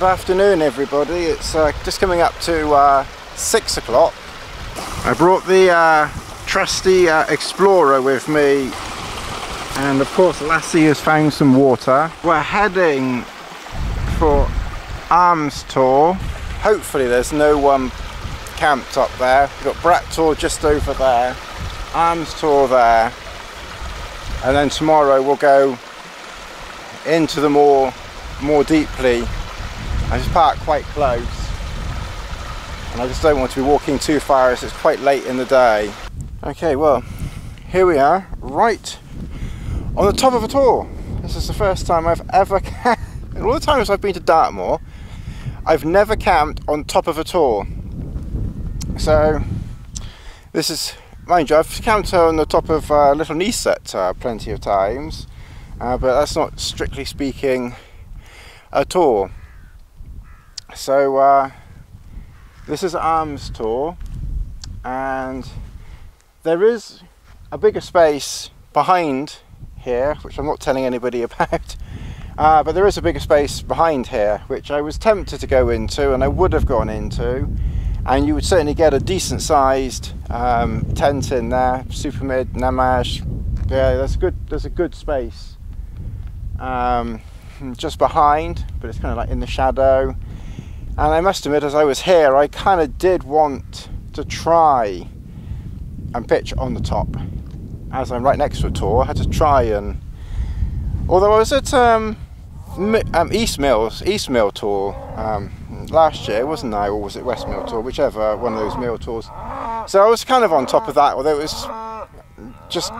Good afternoon everybody, it's uh, just coming up to uh, 6 o'clock. I brought the uh, trusty uh, Explorer with me and of course Lassie has found some water. We're heading for Arms Tor. Hopefully there's no one camped up there. We've got Brat Tor just over there, Arms Tor there and then tomorrow we'll go into the more more deeply I just park quite close and I just don't want to be walking too far as it's quite late in the day. Okay, well, here we are, right on the top of a tor. This is the first time I've ever camped, all the times I've been to Dartmoor, I've never camped on top of a tor. So, this is, mind you, I've camped on the top of uh, Little Kneeset uh, plenty of times, uh, but that's not strictly speaking a tor. So uh, this is Arms Tor, and there is a bigger space behind here which I'm not telling anybody about uh, but there is a bigger space behind here which I was tempted to go into and I would have gone into and you would certainly get a decent sized um, tent in there super mid Namaj yeah that's good there's a good space. Um, just behind but it's kind of like in the shadow and I must admit, as I was here, I kind of did want to try and pitch on the top. As I'm right next to a tour, I had to try and. Although I was at um, um, East Mills, East Mill Tor um, last year, wasn't I? Or was it West Mill Tor? Whichever one of those mill tours. So I was kind of on top of that, although it was just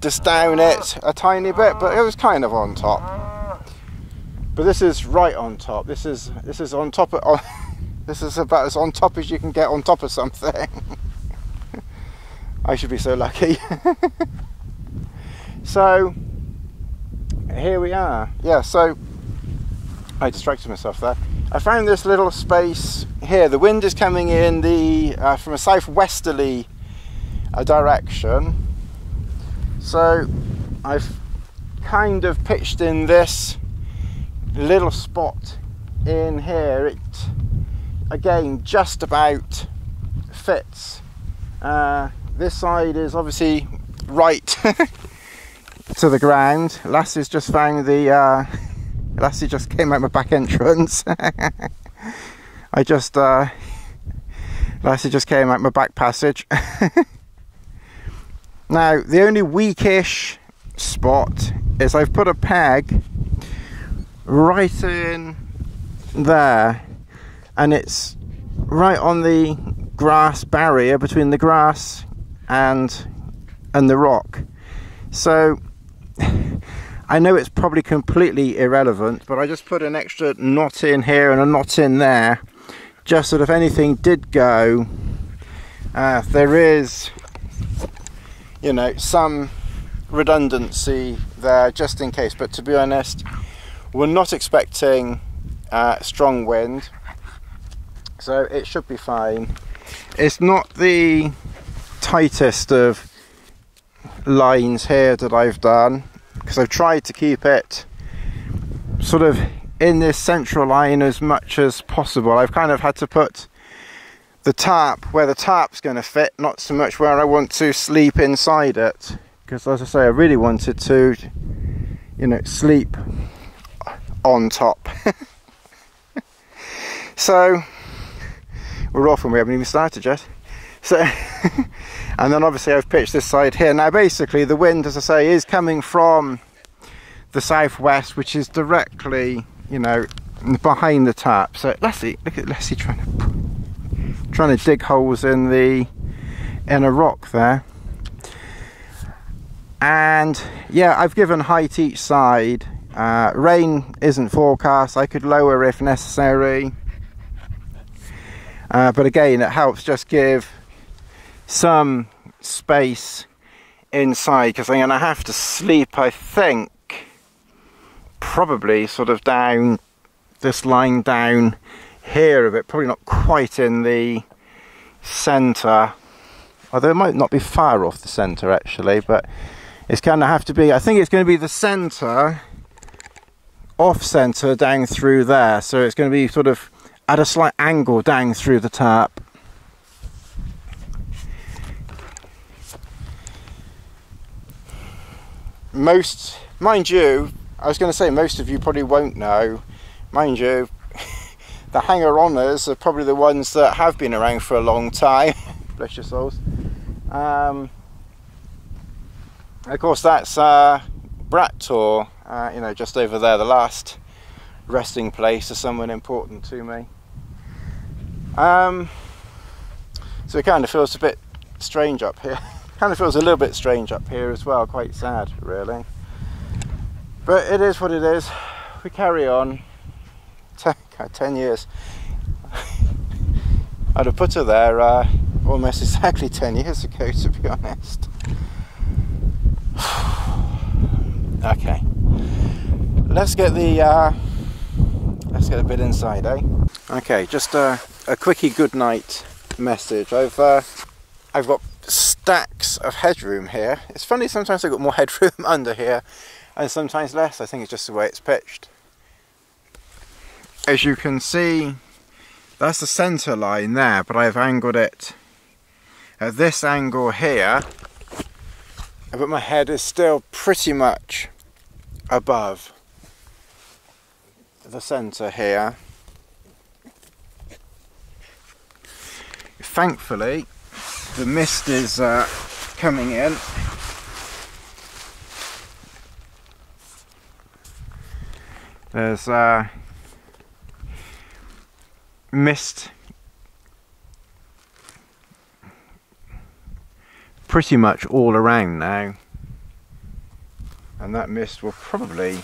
just down it a tiny bit, but it was kind of on top but this is right on top. This is this is on top of oh, this is about as on top as you can get on top of something. I should be so lucky. So here we are. Yeah so I distracted myself there. I found this little space here. The wind is coming in the uh, from a southwesterly uh, direction. So I've kind of pitched in this little spot in here. It again just about fits. Uh, this side is obviously right to the ground. Lassie's just found the uh, Lassie just came out my back entrance. I just uh, Lassie just came out my back passage. Now the only weakish spot is I've put a peg right in there and it's right on the grass barrier between the grass and and the rock. So I know it's probably completely irrelevant but I just put an extra knot in here and a knot in there just that if anything did go. Uh, there is you know some redundancy there just in case but to be honest we're not expecting uh, strong wind, so it should be fine. It's not the tightest of lines here that I've done because I've tried to keep it sort of in this central line as much as possible. I've kind of had to put the tarp where the tarp's going to fit, not so much where I want to sleep inside it. Because as I say, I really wanted to, you know, sleep on top. so we're off and we haven't even started yet. So and then obviously I've pitched this side here. Now basically the wind, as I say, is coming from the southwest, which is directly, you know, behind the tap. So Lassie, look at Lassie trying to trying to dig holes in the in a rock there. And yeah, I've given height each side uh, rain isn't forecast, I could lower if necessary. Uh, but again, it helps just give some space inside because I'm going to have to sleep, I think, probably sort of down this line down here a bit, probably not quite in the centre, although it might not be far off the centre actually, but it's going to have to be, I think it's going to be the centre off center down through there so it's going to be sort of at a slight angle down through the tap. Most mind you I was going to say most of you probably won't know mind you the hanger-oners are probably the ones that have been around for a long time bless your souls. Um, of course that's uh, Brat Tor uh, you know just over there the last resting place of someone important to me. Um, so it kind of feels a bit strange up here. Kind of feels a little bit strange up here as well quite sad really. But it is what it is. We carry on. Ten, 10 years. I'd have put her there uh, almost exactly 10 years ago to be honest. Okay let's get the uh, let's get a bit inside eh okay just a, a quickie good night message I've uh, I've got stacks of headroom here. It's funny, sometimes I've got more headroom under here and sometimes less. I think it's just the way it's pitched. As you can see, that's the center line there, but I've angled it at this angle here, but my head is still pretty much above the center here. Thankfully, the mist is uh, coming in. There's uh, mist pretty much all around now and that mist will probably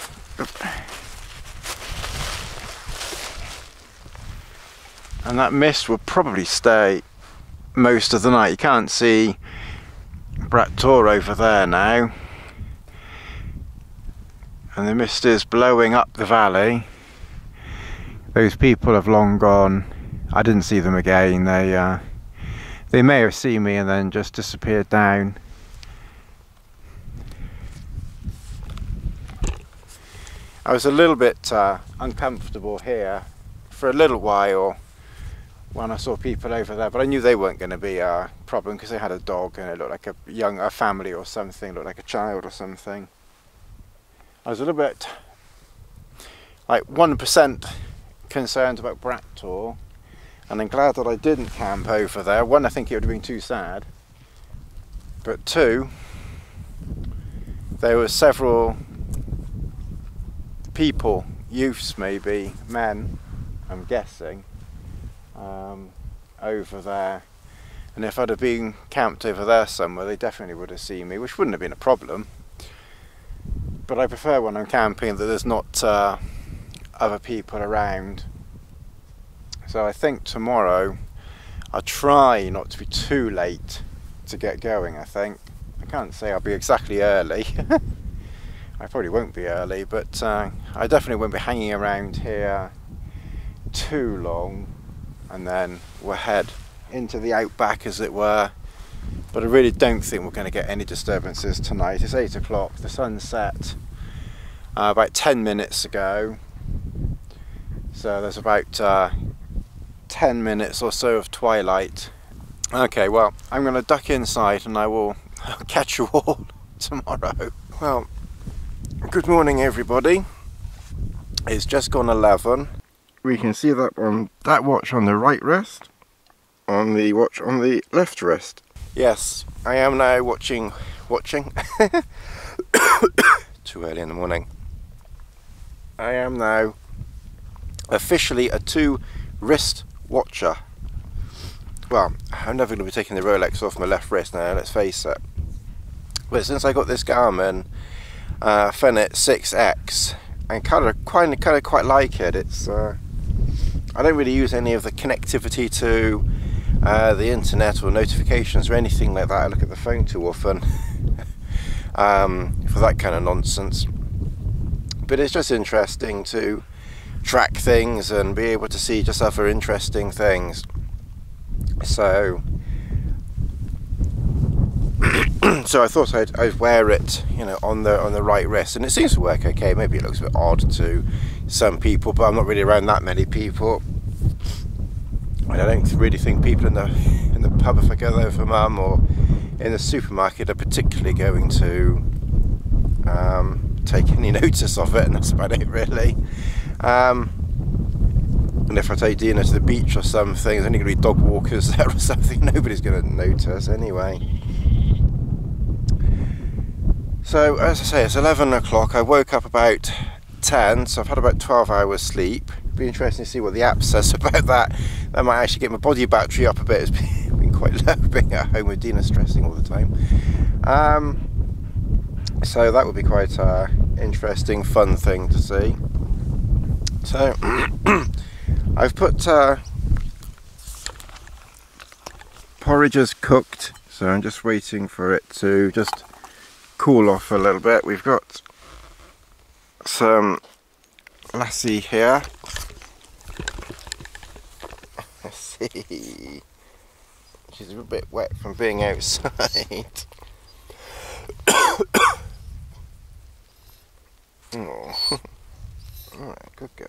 and that mist will probably stay most of the night. You can't see Brat Tor over there now. And the mist is blowing up the valley. Those people have long gone. I didn't see them again. They uh, they may have seen me and then just disappeared down. I was a little bit uh, uncomfortable here for a little while when I saw people over there, but I knew they weren't going to be a problem because they had a dog and it looked like a young a family or something, looked like a child or something. I was a little bit like one percent concerned about Brat Tor and I'm glad that I didn't camp over there. One, I think it would have been too sad, but two, there were several people, youths maybe, men, I'm guessing, um, over there. And if I'd have been camped over there somewhere, they definitely would have seen me, which wouldn't have been a problem. But I prefer when I'm camping that there's not uh, other people around. So I think tomorrow I'll try not to be too late to get going, I think. I can't say I'll be exactly early. I probably won't be early, but uh, I definitely won't be hanging around here too long and then we'll head into the outback as it were. But I really don't think we're going to get any disturbances tonight. It's 8 o'clock. The sun set uh, about 10 minutes ago. So there's about uh, 10 minutes or so of twilight. Okay well I'm going to duck inside and I will catch you all tomorrow. Well good morning everybody. It's just gone 11 we can see that on that watch on the right wrist, on the watch on the left wrist. Yes, I am now watching, watching, too early in the morning. I am now officially a two wrist watcher. Well, I'm never going to be taking the Rolex off my left wrist now, let's face it. But since I got this Garmin uh, Fenix 6X, I kind of quite, kind of quite like it. It's uh, I don't really use any of the connectivity to uh, the internet or notifications or anything like that. I look at the phone too often um, for that kind of nonsense. But it's just interesting to track things and be able to see just other interesting things. So so I thought I'd, I'd, wear it, you know, on the on the right wrist, and it seems to work okay. Maybe it looks a bit odd to some people, but I'm not really around that many people. And I don't really think people in the in the pub, if I go there for mum, or in the supermarket, are particularly going to um, take any notice of it, and that's about it, really. Um, and if I take Dina to the beach or something, there's only going to be dog walkers there or something. Nobody's going to notice anyway. So, as I say, it's 11 o'clock. I woke up about 10, so I've had about 12 hours sleep. Be interesting to see what the app says about that. That might actually get my body battery up a bit. It's been quite low being at home with Dina stressing all the time. Um, so that would be quite an interesting, fun thing to see. So I've put uh, porridge cooked, so I'm just waiting for it to just cool off a little bit. We've got some Lassie here. Let's see. She's a bit wet from being outside. oh. Alright, good girl.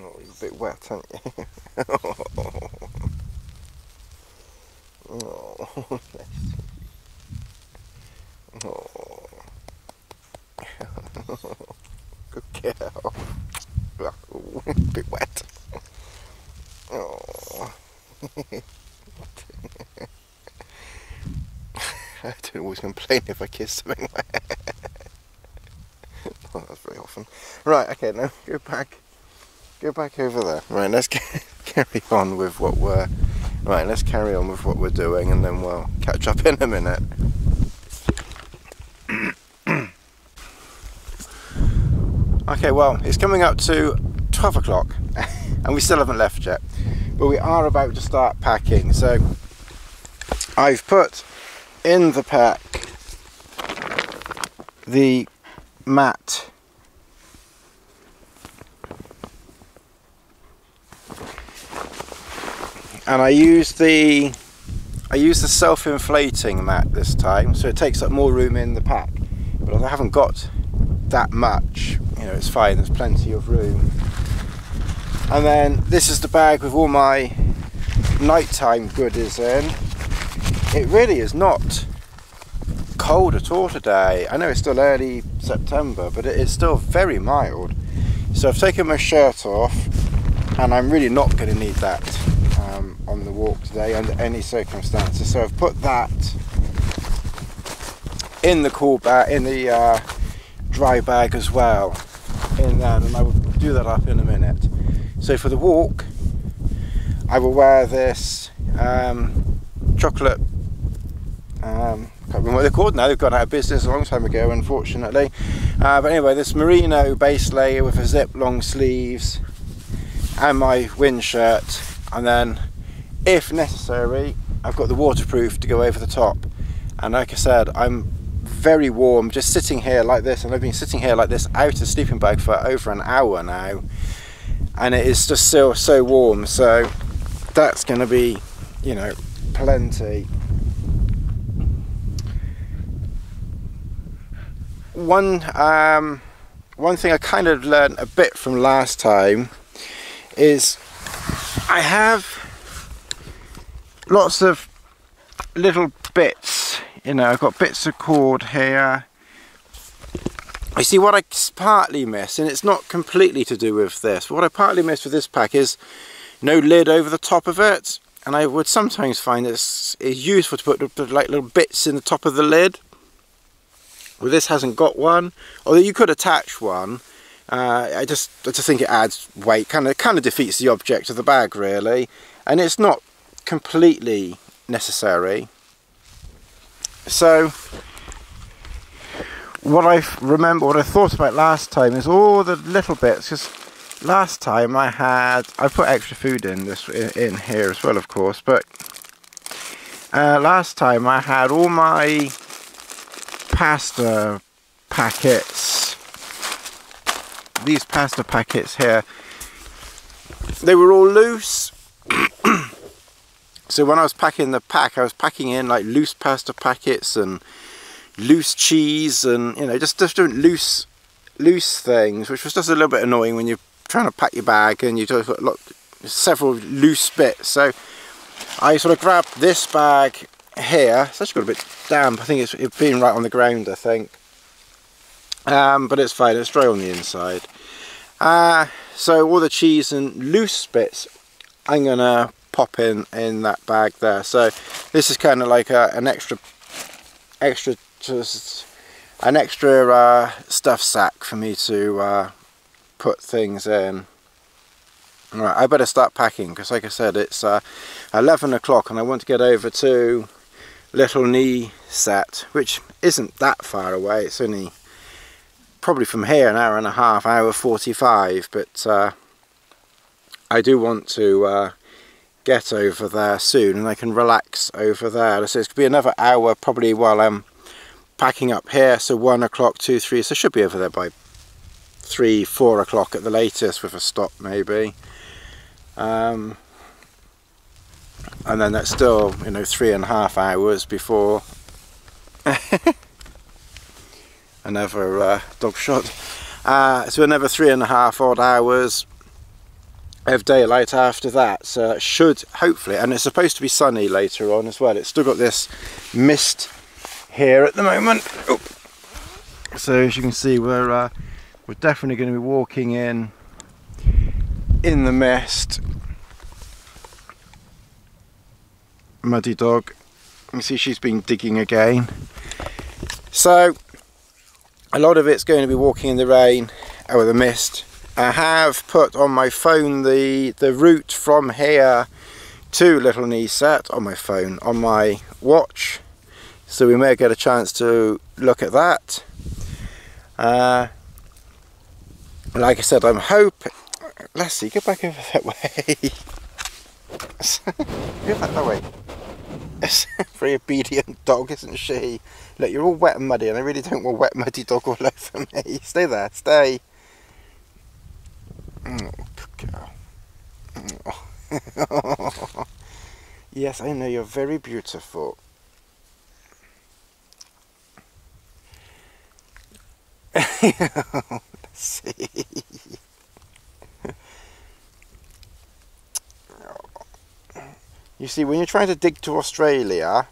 Oh, you're a bit wet, aren't you? oh, oh. Oh. good girl. Oh, wet. Oh. I don't always complain if I kiss something wet. oh, that's very often. Right, okay, now go back go back over there. Right, let's carry on with what we're right. Let's carry on with what we're doing, and then we'll catch up in a minute. Okay, well, it's coming up to 12 o'clock, and we still haven't left yet, but we are about to start packing. So I've put in the pack the mat and I use the I use the self-inflating mat this time so it takes up more room in the pack but I haven't got that much. You know it's fine there's plenty of room. And then this is the bag with all my nighttime goodies in. It really is not cold at all today. I know it's still early September but it is still very mild. So I've taken my shirt off and I'm really not going to need that on the walk today under any circumstances. So I've put that in the cool bag, in the uh, dry bag as well, in there, and I will do that up in a minute. So for the walk, I will wear this um, chocolate. Um, can't remember what they're called now. They've gone out of business a long time ago, unfortunately. Uh, but anyway, this merino base layer with a zip long sleeves and my wind shirt, and then if necessary I've got the waterproof to go over the top and like I said I'm very warm just sitting here like this and I've been sitting here like this out of sleeping bag for over an hour now and it is just still so warm. So that's going to be you know plenty. One um, one thing I kind of learned a bit from last time is I have lots of little bits you know I've got bits of cord here. You see what I partly miss and it's not completely to do with this what I partly miss with this pack is no lid over the top of it. And I would sometimes find this is useful to put like little bits in the top of the lid. Well this hasn't got one. Although you could attach one. Uh, I just I just think it adds weight kind of kind of defeats the object of the bag really. And it's not completely necessary. So what I remember, what I thought about last time is all the little bits. Because last time I had, I put extra food in this in here as well, of course. But uh, last time I had all my pasta packets. These pasta packets here. They were all loose so when I was packing the pack I was packing in like loose pasta packets and loose cheese and you know just different loose loose things which was just a little bit annoying when you're trying to pack your bag and you've got lot, several loose bits. So I sort of grabbed this bag here. It's actually got a bit damp. I think it's, it's been right on the ground I think. Um, but it's fine. It's dry on the inside. Uh, so all the cheese and loose bits I'm gonna pop in in that bag there. So this is kind of like a, an extra extra just an extra uh, stuff sack for me to uh, put things in. Right, I better start packing because like I said it's uh, 11 o'clock and I want to get over to Little Knee Set which isn't that far away. It's only probably from here an hour and a half, hour 45, but uh, I do want to uh, get over there soon and I can relax over there. So it's going to be another hour probably while I'm packing up here, so 1 o'clock, 2, 3, so I should be over there by 3, 4 o'clock at the latest with a stop maybe. Um, and then that's still, you know, three and a half hours before another uh, dog shot. Uh, so another three and a half odd hours of daylight after that. So it should hopefully, and it's supposed to be sunny later on as well. It's still got this mist here at the moment. Oh. So as you can see, we're uh, we're definitely going to be walking in in the mist. Muddy dog. You see she's been digging again. So a lot of it's going to be walking in the rain or the mist. I have put on my phone the, the route from here to Little Knee on my phone, on my watch. So we may get a chance to look at that. Uh, like I said, I'm hoping... Let's see, get back over that way. get back that way. It's a very obedient dog, isn't she? Look, you're all wet and muddy, and I really don't want wet, muddy dog all over me. Stay there, stay. Oh, yes, I know you're very beautiful. Let's see. You see, when you're trying to dig to Australia,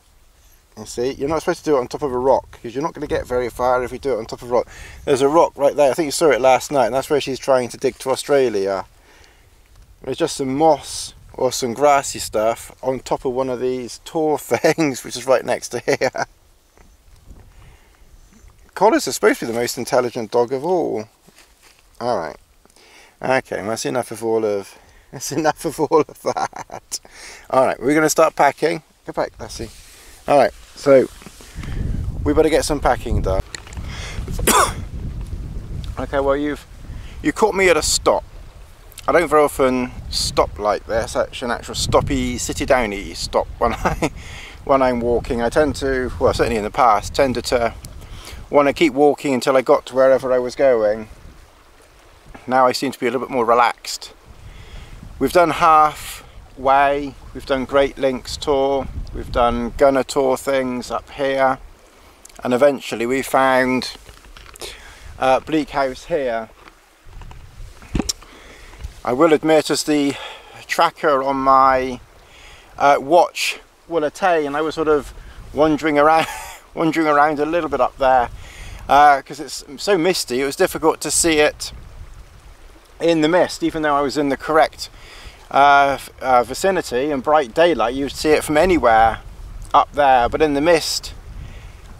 you see, you're not supposed to do it on top of a rock because you're not going to get very far if you do it on top of a rock. There's a rock right there. I think you saw it last night, and that's where she's trying to dig to Australia. There's just some moss or some grassy stuff on top of one of these tall things, which is right next to here. Collars are supposed to be the most intelligent dog of all. Alright. Okay, well, that's enough of all of that's enough of all of that. Alright, we're going to start packing. Go back, Lassie. Alright, so we better get some packing done. okay, well you've you caught me at a stop. I don't very often stop like this, It's an actual stoppy, city downy stop when I when I'm walking. I tend to, well certainly in the past, tended to want to keep walking until I got to wherever I was going. Now I seem to be a little bit more relaxed. We've done half way, we've done Great Links Tor, we've done Gunner tour things up here, and eventually we found uh, Bleak House here. I will admit as the tracker on my uh, watch will attain, I was sort of wandering around wandering around a little bit up there because uh, it's so misty it was difficult to see it in the mist even though I was in the correct uh, uh, vicinity and bright daylight you'd see it from anywhere up there but in the mist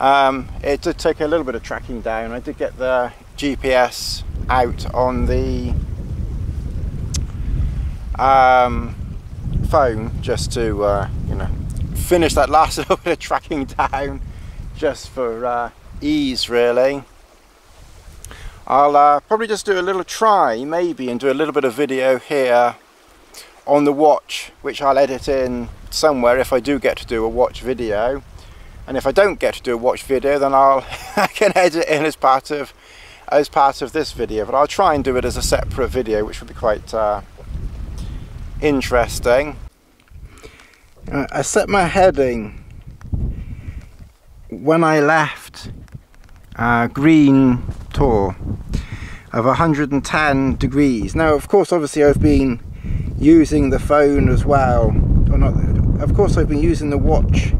um, it did take a little bit of tracking down. I did get the GPS out on the um, phone just to uh, you know finish that last little bit of tracking down just for uh, ease really. I'll uh, probably just do a little try maybe and do a little bit of video here on the watch which I'll edit in somewhere if I do get to do a watch video. And if I don't get to do a watch video then I'll I can edit in as part of as part of this video. But I'll try and do it as a separate video which would be quite uh, interesting. Uh, I set my heading when I left uh, Green Tor of 110 degrees. Now, of course, obviously, I've been using the phone as well. Or not, of course, I've been using the watch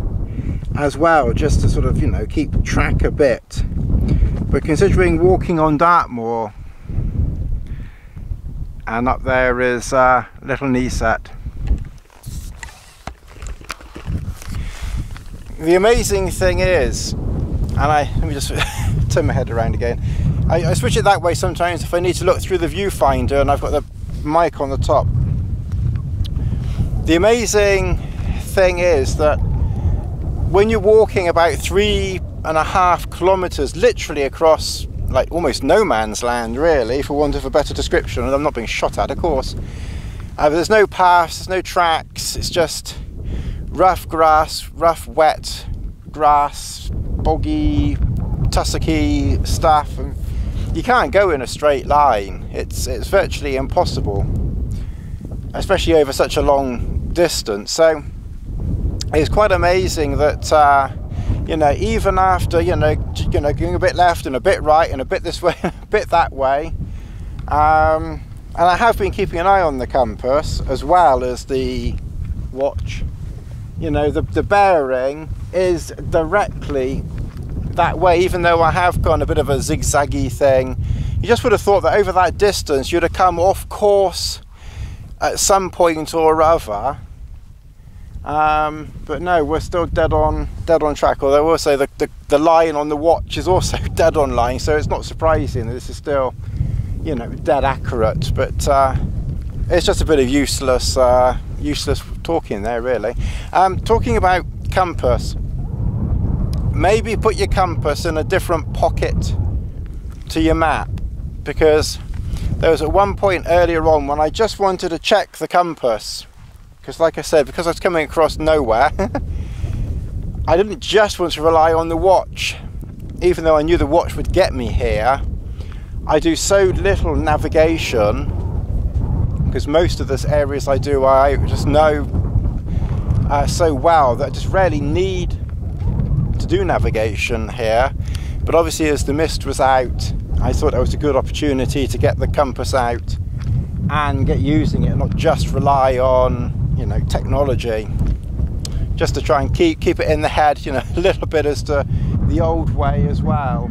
as well, just to sort of, you know, keep track a bit. But considering walking on Dartmoor, and up there is uh, Little Kneeset. The amazing thing is, and I let me just turn my head around again. I, I switch it that way sometimes if I need to look through the viewfinder and I've got the mic on the top. The amazing thing is that when you're walking about three and a half kilometers literally across like almost no man's land really for want of a better description and I'm not being shot at of course uh, there's no paths there's no tracks it's just rough grass rough wet grass boggy tussocky stuff and you can't go in a straight line. It's it's virtually impossible especially over such a long distance. So it's quite amazing that uh, you know even after you know you know going a bit left and a bit right and a bit this way a bit that way um, and I have been keeping an eye on the compass as well as the watch. You know the, the bearing is directly that way even though I have gone a bit of a zigzaggy thing you just would have thought that over that distance you'd have come off course at some point or other um, but no, we're still dead on dead on track. Although also the, the, the line on the watch is also dead on line, so it's not surprising that this is still, you know, dead accurate. But uh, it's just a bit of useless uh, useless talking there, really. Um, talking about compass, maybe put your compass in a different pocket to your map because there was at one point earlier on when I just wanted to check the compass because like I said because I was coming across nowhere I didn't just want to rely on the watch. Even though I knew the watch would get me here I do so little navigation because most of the areas I do I just know uh, so well that I just rarely need do navigation here but obviously as the mist was out I thought that was a good opportunity to get the compass out and get using it not just rely on you know technology just to try and keep keep it in the head you know a little bit as to the old way as well.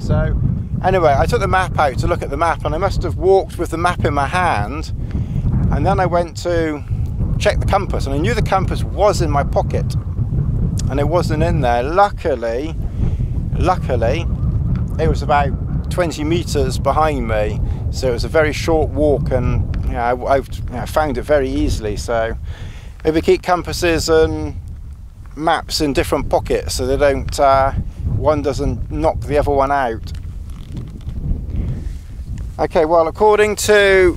So anyway I took the map out to look at the map and I must have walked with the map in my hand and then I went to check the compass and I knew the compass was in my pocket and it wasn't in there luckily luckily it was about 20 meters behind me so it was a very short walk and you know, I, I found it very easily. So maybe keep compasses and maps in different pockets so they don't uh, one doesn't knock the other one out. Okay, well according to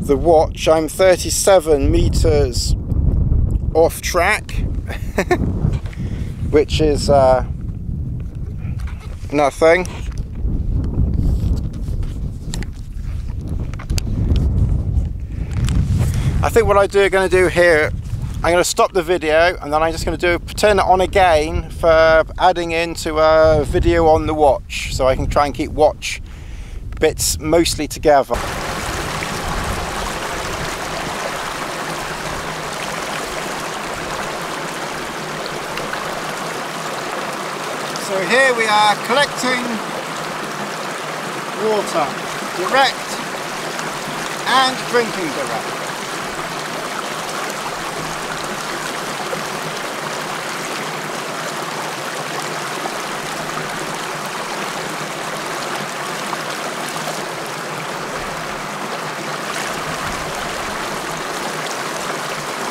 the watch, I'm 37 meters off track, which is uh, nothing. I think what I do going to do here I'm going to stop the video and then I'm just going to do turn it on again for adding into a video on the watch so I can try and keep watch bits mostly together. So here we are collecting water, direct and drinking direct.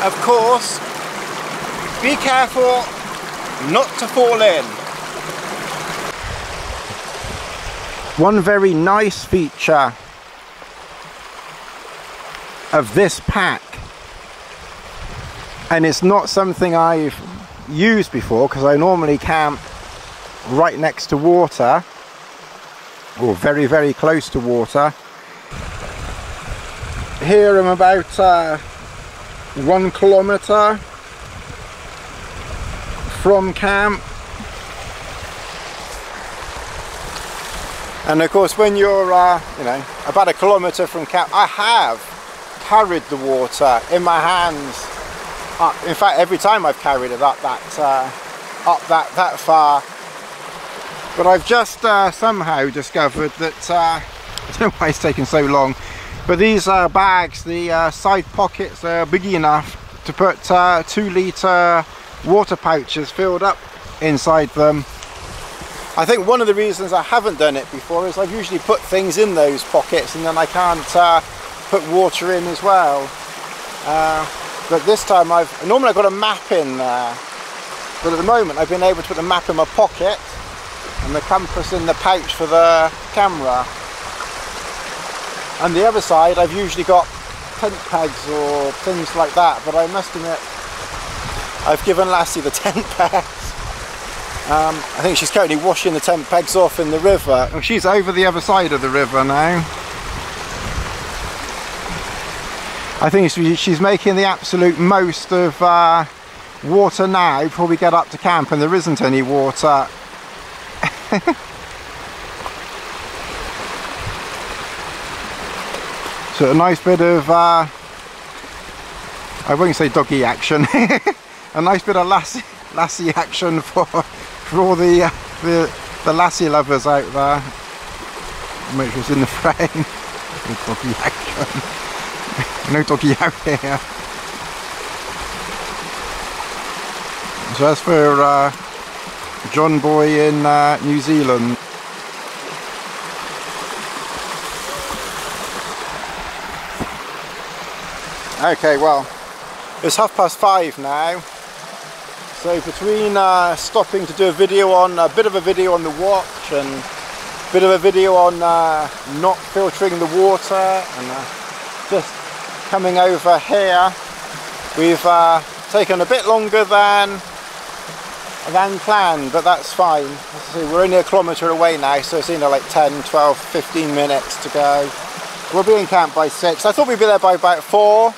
of course, be careful not to fall in. One very nice feature of this pack, and it's not something I've used before because I normally camp right next to water or very very close to water. Here I'm about uh, one kilometre from camp and of course when you're uh, you know about a kilometre from camp I have carried the water in my hands up. in fact every time I've carried it up that uh, up that that far but I've just uh, somehow discovered that uh, I don't know why it's taken so long but these uh, bags the uh, side pockets are big enough to put two litre water pouches filled up inside them. I think one of the reasons I haven't done it before is I've usually put things in those pockets and then I can't uh, put water in as well. Uh, but this time I've, normally I've got a map in there, but at the moment I've been able to put the map in my pocket and the compass in the pouch for the camera. And the other side I've usually got tent pegs or things like that, but I must admit I've given Lassie the tent pegs. Um, I think she's currently washing the tent pegs off in the river. Well, she's over the other side of the river now. I think she's making the absolute most of uh, water now before we get up to camp and there isn't any water. so a nice bit of, uh, I won't say doggy action. a nice bit of lassie, lassie action for for all the uh, the the lassie lovers out there. Make sure it's in the frame. no doggy no doggy out here. So that's for uh, John Boy in uh, New Zealand. Okay, well, it's half past five now. So between uh, stopping to do a video on, a bit of a video on the watch and a bit of a video on uh, not filtering the water and uh, just coming over here, we've uh, taken a bit longer than than planned, but that's fine. We're only a kilometre away now, so it's know like 10, 12, 15 minutes to go. We'll be in camp by 6. I thought we'd be there by about 4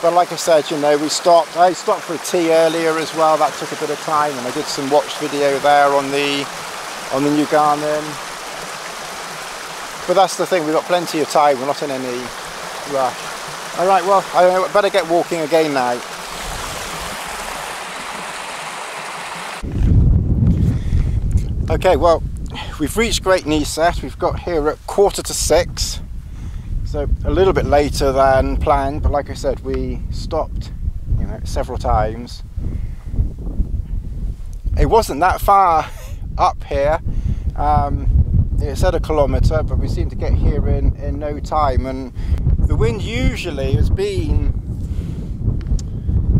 but like I said, you know, we stopped. I stopped for a tea earlier as well. That took a bit of time, and I did some watch video there on the on the new Garmin. But that's the thing. We've got plenty of time. We're not in any rush. All right. Well, I better get walking again now. Okay. Well, we've reached Great Kneeset. We've got here at quarter to six. So a little bit later than planned, but like I said, we stopped you know, several times. It wasn't that far up here. Um, it said a kilometre, but we seemed to get here in, in no time. And the wind usually has been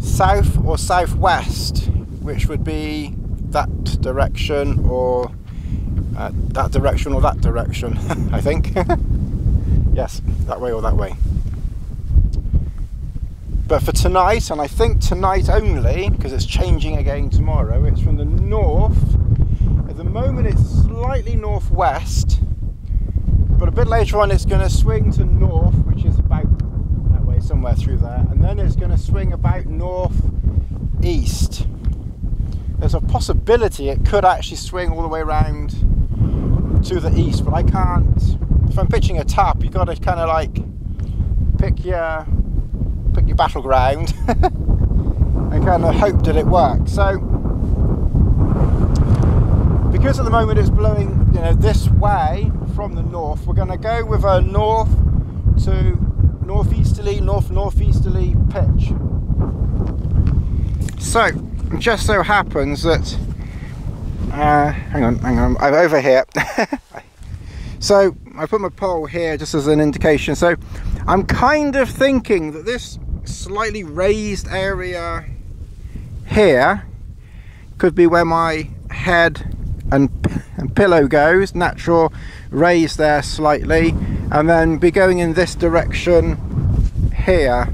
south or southwest, which would be that direction or uh, that direction or that direction, I think. Yes, that way or that way. But for tonight, and I think tonight only, because it's changing again tomorrow, it's from the north. At the moment it's slightly northwest, but a bit later on it's going to swing to north, which is about that way, somewhere through there, and then it's going to swing about north-east. There's a possibility it could actually swing all the way around to the east, but I can't if I'm pitching a tap, you've got to kind of like pick your pick your battleground and kind of hope that it works. So because at the moment it's blowing, you know, this way from the north, we're going to go with a north to northeasterly, north northeasterly pitch. So, just so happens that, uh, hang on, hang on, I'm over here. so I put my pole here just as an indication. So I'm kind of thinking that this slightly raised area here could be where my head and, and pillow goes, natural raise there slightly, and then be going in this direction here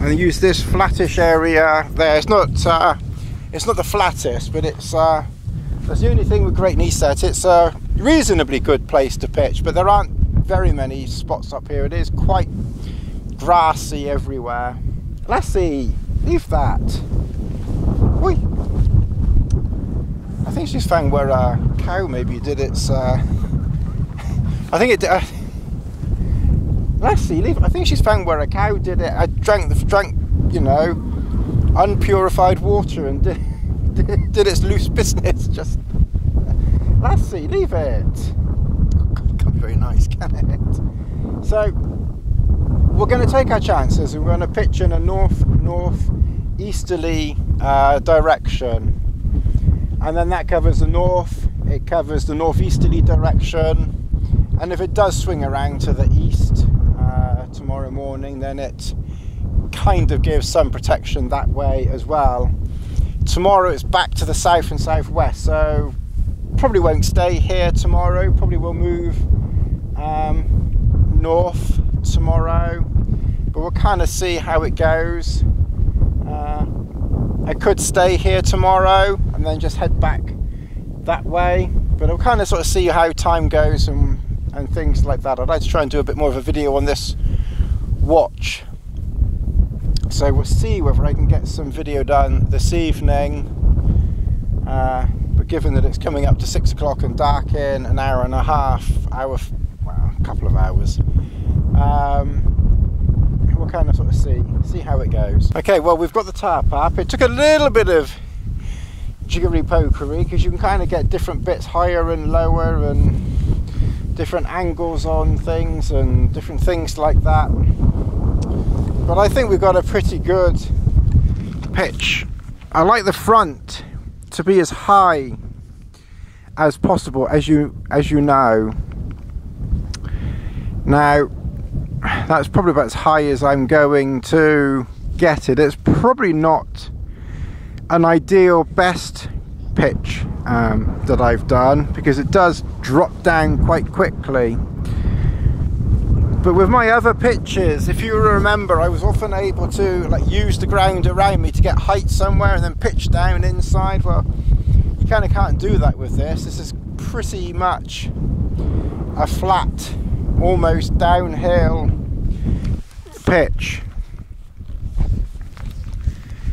and use this flattish area there. It's not uh, it's not the flattest, but it's uh, that's the only thing with Great Kneeset. It's a reasonably good place to pitch, but there aren't very many spots up here. It is quite grassy everywhere. Lassie, leave that. Oi. I think she's found where a cow maybe did its. Uh, I think it. Uh, Lassie, leave. I think she's found where a cow did it. I drank the drank, you know, unpurified water and did, did, its loose business. Just Lassie, leave it. Be very nice, can it? So we're going to take our chances. And we're going to pitch in a north north easterly uh, direction, and then that covers the north. It covers the northeasterly direction, and if it does swing around to the east uh, tomorrow morning, then it kind of gives some protection that way as well. Tomorrow it's back to the south and southwest, so probably won't stay here tomorrow. Probably will move um, north tomorrow, but we'll kind of see how it goes. Uh, I could stay here tomorrow and then just head back that way, but I'll kind of sort of see how time goes and, and things like that. I'd like to try and do a bit more of a video on this watch. So we'll see whether I can get some video done this evening. Uh, but given that it's coming up to six o'clock and dark in an hour and a half, hour, well, a couple of hours, um, we'll kind of sort of see see how it goes. Okay, well we've got the tarp up. It took a little bit of jiggery pokery because you can kind of get different bits higher and lower and different angles on things and different things like that. But I think we've got a pretty good pitch. I like the front to be as high as possible as you as you know. Now that's probably about as high as I'm going to get it. It's probably not an ideal best pitch um, that I've done because it does drop down quite quickly. But with my other pitches, if you remember, I was often able to like use the ground around me to get height somewhere and then pitch down inside. Well, you kind of can't do that with this. This is pretty much a flat almost downhill pitch.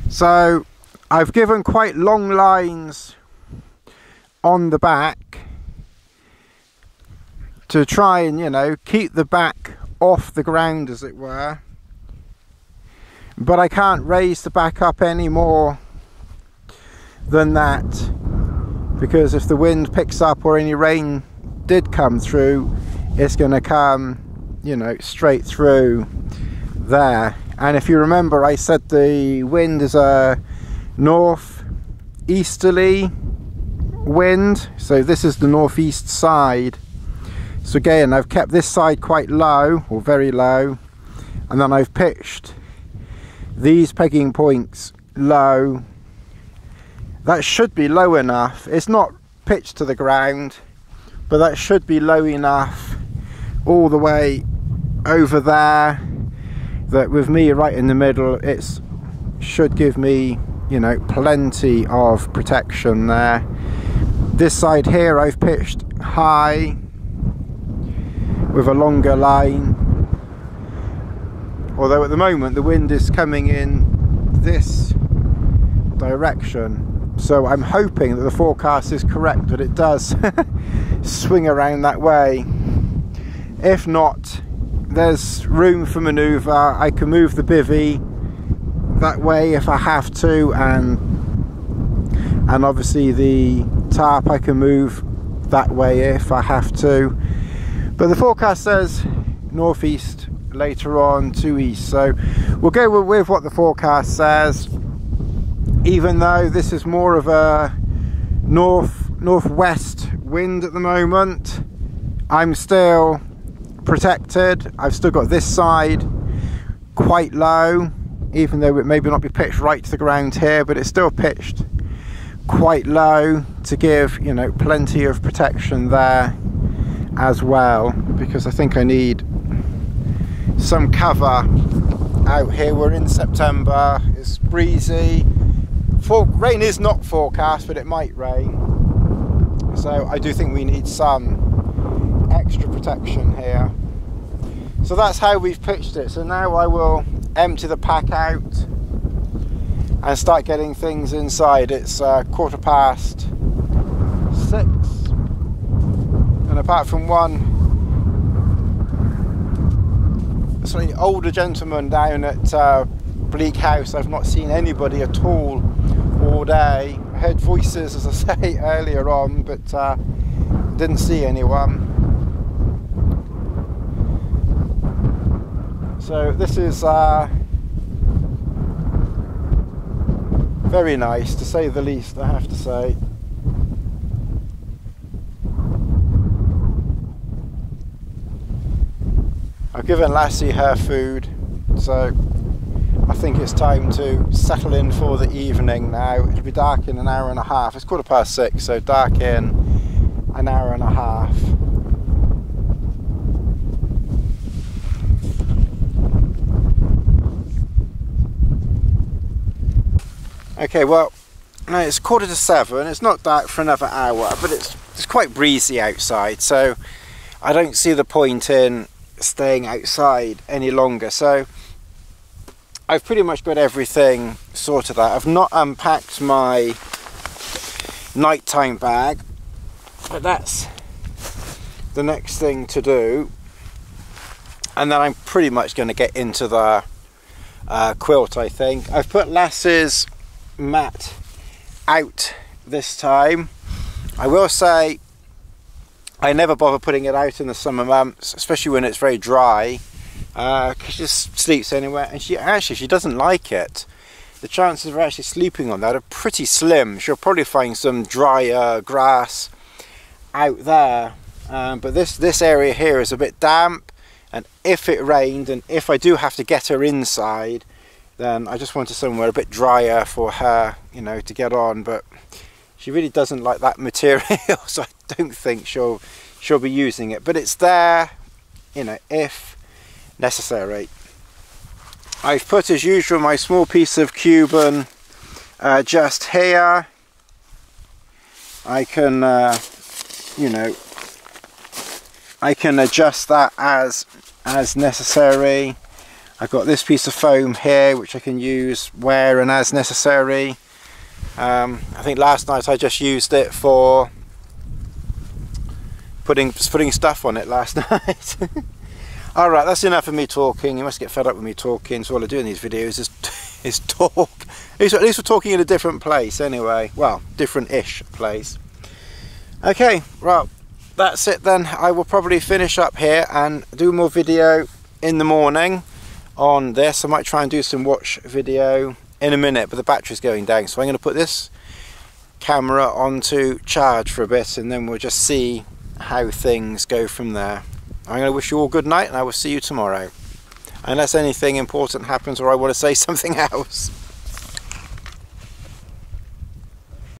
So I've given quite long lines on the back to try and you know keep the back off the ground as it were. But I can't raise the back up any more than that because if the wind picks up or any rain did come through it's going to come you know straight through there. And if you remember I said the wind is a north easterly wind so this is the northeast side so again I've kept this side quite low or very low and then I've pitched these pegging points low. That should be low enough. It's not pitched to the ground but that should be low enough all the way over there that with me right in the middle it should give me you know plenty of protection there. This side here I've pitched high with a longer line. Although at the moment the wind is coming in this direction. So I'm hoping that the forecast is correct that it does swing around that way. If not there's room for maneuver I can move the bivy that way if I have to and and obviously the tarp I can move that way if I have to but the forecast says northeast later on to east. So we'll go with what the forecast says. Even though this is more of a north northwest wind at the moment I'm still protected. I've still got this side quite low even though it maybe not be pitched right to the ground here but it's still pitched quite low to give you know plenty of protection there as well because I think I need some cover out here we're in September it's breezy rain is not forecast but it might rain so I do think we need some extra protection here So that's how we've pitched it. So now I will empty the pack out and start getting things inside. It's uh, quarter past six and apart from one slightly older gentleman down at uh, Bleak House, I've not seen anybody at all all day. I heard voices as I say earlier on but uh, didn't see anyone. So this is uh, very nice to say the least I have to say. I've given Lassie her food so I think it's time to settle in for the evening now. It'll be dark in an hour and a half. It's quarter past six so dark in an hour and a half. Okay, well, now it's quarter to seven. It's not dark for another hour, but it's it's quite breezy outside, so I don't see the point in staying outside any longer. So I've pretty much got everything sorted out. I've not unpacked my nighttime bag, but that's the next thing to do. And then I'm pretty much going to get into the uh, quilt, I think. I've put Lass's mat out this time. I will say I never bother putting it out in the summer months, especially when it's very dry, because uh, she just sleeps anywhere, and she actually she doesn't like it. The chances of her actually sleeping on that are pretty slim. She'll probably find some drier grass out there, um, but this this area here is a bit damp, and if it rained, and if I do have to get her inside, then I just wanted somewhere a bit drier for her, you know, to get on. But she really doesn't like that material, so I don't think she'll she'll be using it. But it's there, you know, if necessary. I've put, as usual, my small piece of Cuben uh, just here. I can, uh, you know, I can adjust that as as necessary. I've got this piece of foam here which I can use where and as necessary. Um, I think last night I just used it for putting putting stuff on it last night. Alright, that's enough of me talking. You must get fed up with me talking, so all I do in these videos is, is talk. At least, at least we're talking in a different place anyway. Well, different-ish place. Okay, well, that's it then. I will probably finish up here and do more video in the morning on this. I might try and do some watch video in a minute, but the battery's going down. So I'm going to put this camera onto charge for a bit and then we'll just see how things go from there. I'm going to wish you all good night and I will see you tomorrow. Unless anything important happens or I want to say something else.